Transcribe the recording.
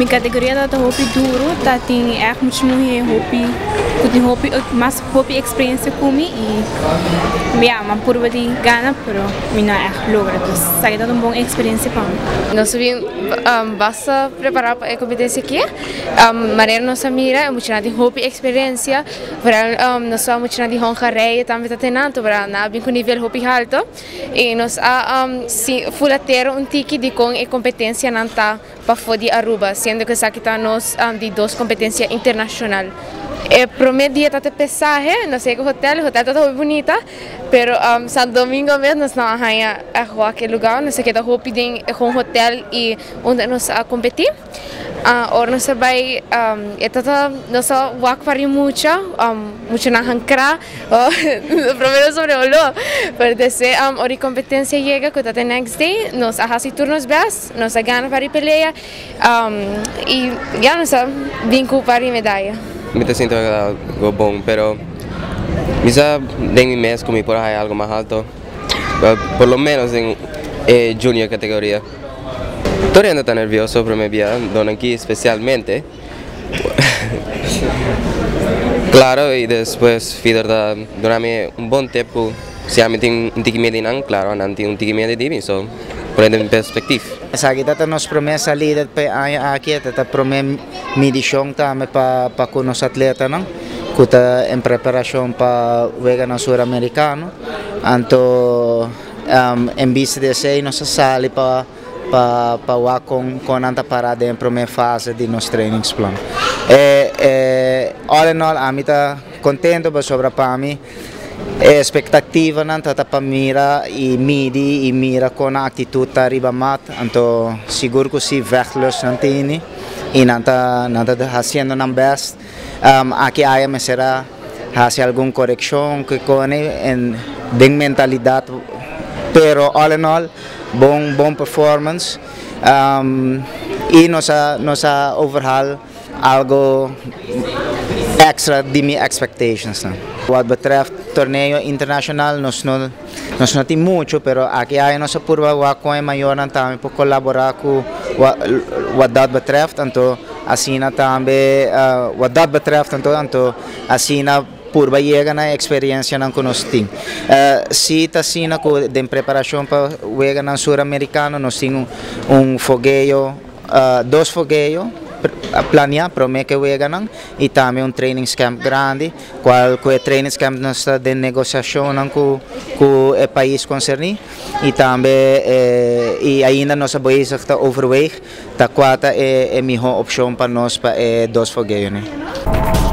Min categoria da hobby duro, dat in echt moet je hobby, goed een hobby, mas hobby experience kumi e ja, man purva di gana pero mina echt logra, dus sai dat een bon experience pan. Nós vim um, basta preparar para a eh, competência aqui, um, maneira nossa mira, muito na de hobby experience, para um, nós vamos muito na de honra rei, também tá tenando para na bem com nível hobby alto e nós a um, si fulatero um tiki de com a eh, competência nanta tá para fodi Aruba, sendo que aqui está nós um, de duas competências internacional. É, primeiro dia está pesaje, não sei que hotel, o hotel está muito bonita, pero um, Santo Domingo nós não arranha a rua aquele lugar, nós queda roupa de um hotel e onde nós a competir. Nós vai um, esta nós walk para muito, um, muito na hankra, oh, primeiro sobre o lo, pero desde um, ori competência chega que está next day, nós arrasi turnos best, nós ganha para pelea um, e já nós vinco para medalha. Me siento algo bom, pero quizá de mi mes como por ahí algo más alto, por lo menos en eh, junior categoría. Todavía no está nervioso, pero me donde aquí especialmente. claro, y después Fidor da durante un buen tiempo, si me tengo un tiki medio claro, nanti un tiki medio di so prende in perspectiva. Sa kita nos promessa líder pe aqui ta promem midishong ta me pa pa con os atleta não kuta em preparação para o na sul-americano anto um, em vista de sei nossa sala para para lá com, com anta para dentro minha fase de nos training plan. E, e, all in all, a mim está contento, mas sobra para mim e aspettativa non tata pa mira i midi i mira con attitudine arriba mat anto sicuro così vecchlos nantini e nanta nanta facendo nan best. Um, a che aia me sarà hace algun correction che con en mentalità però all in all buong, buong performance. Um, y nos ha, overhaul algo extra de mis expectations. ¿no? What betreft torneo internacional, nos no, nos noti mucho, pero aquí hay nos apurva wa con el mayor también por colaborar con what, what that betreft, tanto así también, uh, what that betreft, tanto, tanto así purba chega na experiência não conosco. Uh, se está assim de preparação para o na sul-americano, nós temos um, um fogueio, uh, dois fogueios planear para o que weganang e também um training camp grande qual que training camp está de negociação com com o país concernido e também eh, e ainda nossa boisa está overweg da quarta é é melhor opção para nós para é dos fogueiros né